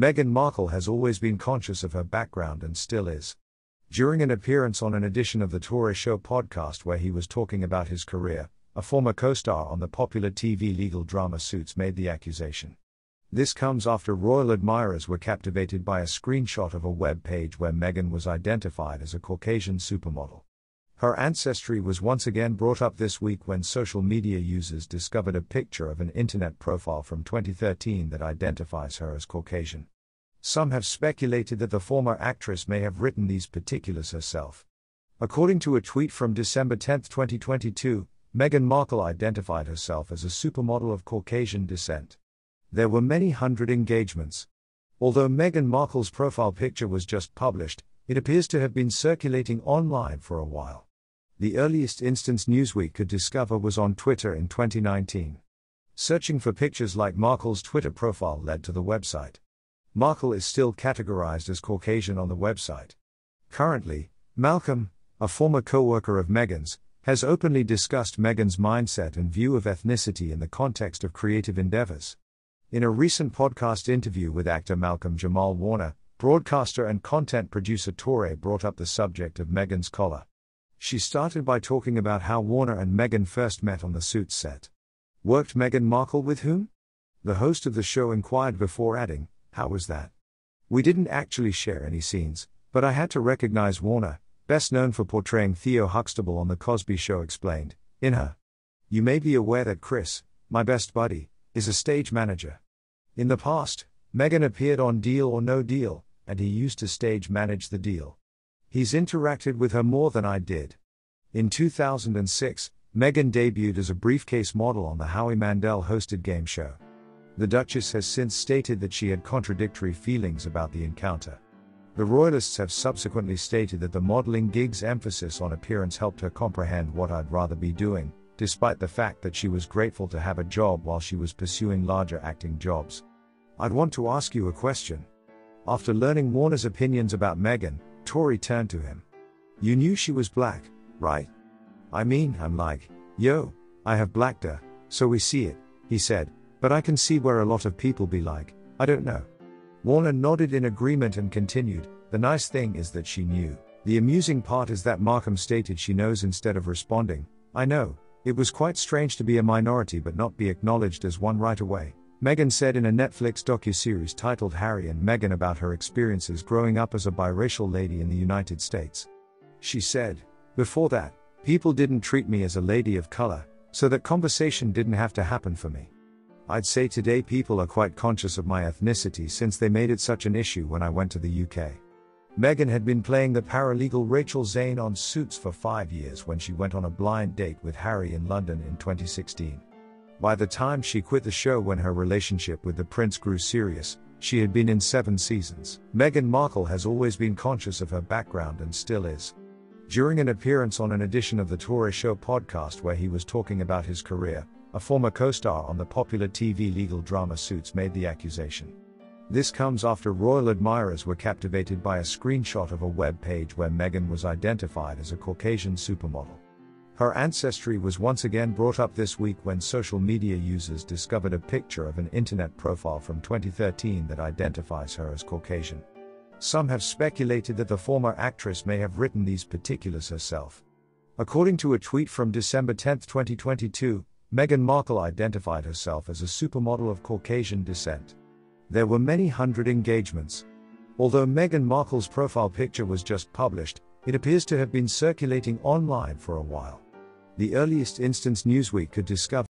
Meghan Markle has always been conscious of her background and still is. During an appearance on an edition of the Touré Show podcast where he was talking about his career, a former co star on the popular TV legal drama Suits made the accusation. This comes after royal admirers were captivated by a screenshot of a web page where Meghan was identified as a Caucasian supermodel. Her ancestry was once again brought up this week when social media users discovered a picture of an internet profile from 2013 that identifies her as Caucasian. Some have speculated that the former actress may have written these particulars herself. According to a tweet from December 10, 2022, Meghan Markle identified herself as a supermodel of Caucasian descent. There were many hundred engagements. Although Meghan Markle's profile picture was just published, it appears to have been circulating online for a while. The earliest instance Newsweek could discover was on Twitter in 2019. Searching for pictures like Markle's Twitter profile led to the website. Markle is still categorized as Caucasian on the website. Currently, Malcolm, a former co worker of Meghan's, has openly discussed Meghan's mindset and view of ethnicity in the context of creative endeavors. In a recent podcast interview with actor Malcolm Jamal Warner, broadcaster and content producer Touré brought up the subject of Meghan's collar. She started by talking about how Warner and Meghan first met on the Suits set. Worked Meghan Markle with whom? The host of the show inquired before adding, How was that? We didn't actually share any scenes, but I had to recognize Warner, best known for portraying Theo Huxtable on The Cosby Show, explained, in her. You may be aware that Chris, my best buddy, is a stage manager. In the past, Meghan appeared on Deal or No Deal, and he used to stage manage the deal. He's interacted with her more than I did. In 2006, Meghan debuted as a briefcase model on the Howie Mandel hosted game show. The Duchess has since stated that she had contradictory feelings about the encounter. The Royalists have subsequently stated that the modeling gig's emphasis on appearance helped her comprehend what I'd rather be doing, despite the fact that she was grateful to have a job while she was pursuing larger acting jobs. I'd want to ask you a question. After learning Warner's opinions about Meghan, Tory turned to him. You knew she was black, right? I mean, I'm like, yo, I have blacked her, so we see it, he said, but I can see where a lot of people be like, I don't know. Warner nodded in agreement and continued, the nice thing is that she knew. The amusing part is that Markham stated she knows instead of responding, I know, it was quite strange to be a minority but not be acknowledged as one right away. Meghan said in a Netflix docuseries titled Harry and Meghan about her experiences growing up as a biracial lady in the United States. She said, Before that, people didn't treat me as a lady of color, so that conversation didn't have to happen for me. I'd say today people are quite conscious of my ethnicity since they made it such an issue when I went to the UK. Meghan had been playing the paralegal Rachel Zane on Suits for five years when she went on a blind date with Harry in London in 2016. By the time she quit the show when her relationship with the prince grew serious, she had been in seven seasons. Meghan Markle has always been conscious of her background and still is. During an appearance on an edition of the Touré Show podcast where he was talking about his career, a former co star on the popular TV legal drama Suits made the accusation. This comes after royal admirers were captivated by a screenshot of a web page where Meghan was identified as a Caucasian supermodel. Her ancestry was once again brought up this week when social media users discovered a picture of an internet profile from 2013 that identifies her as Caucasian. Some have speculated that the former actress may have written these particulars herself. According to a tweet from December 10, 2022, Meghan Markle identified herself as a supermodel of Caucasian descent. There were many hundred engagements. Although Meghan Markle's profile picture was just published, it appears to have been circulating online for a while. The earliest instance Newsweek could discover